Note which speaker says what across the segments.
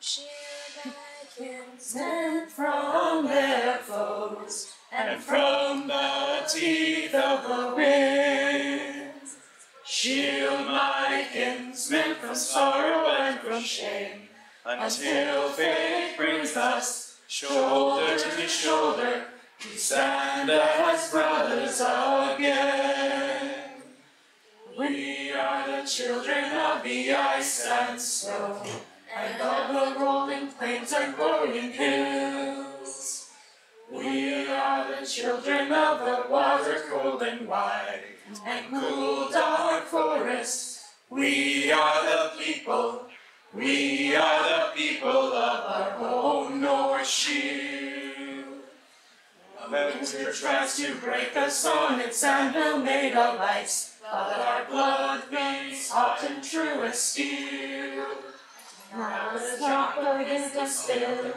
Speaker 1: Shield thy kinsmen from their foes, and from the teeth of the wind. Shield my kinsmen from sorrow and from shame, until faith brings us shoulder to shoulder to stand as brothers again. We are the children of the ice and snow, and the rolling plains and glowing hills. We are the children of the water cold and wide, and cool dark forests. We are the people, we are the people of our own North Shield. Winter tries to break us on its anvil made of ice, but our blood beats hot and true as steel. Now the drop against the still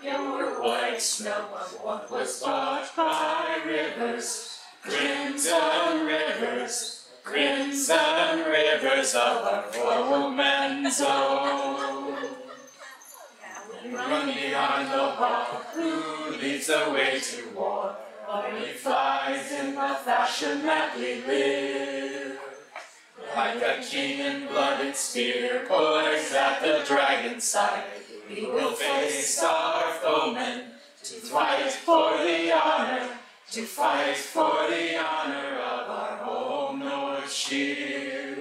Speaker 1: pure white snow of what was washed by rivers, crimson rivers, crimson rivers of our foeman's own. We run behind the hawk who leads the way to war, but he flies in the fashion that we live. Like a king in blooded spear poised at the dragon's side, we will face our foemen to fight for the honor, to fight for the honor of our home North Shield.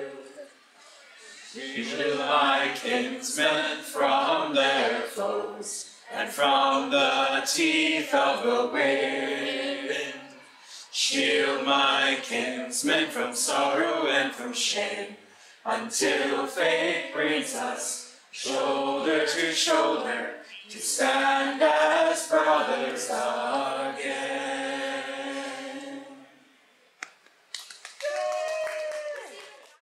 Speaker 1: Shield my kinsmen from their foes, and from the teeth of the wind. My kinsmen from sorrow and from shame, until fate brings us shoulder to shoulder to stand as brothers